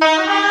Bye.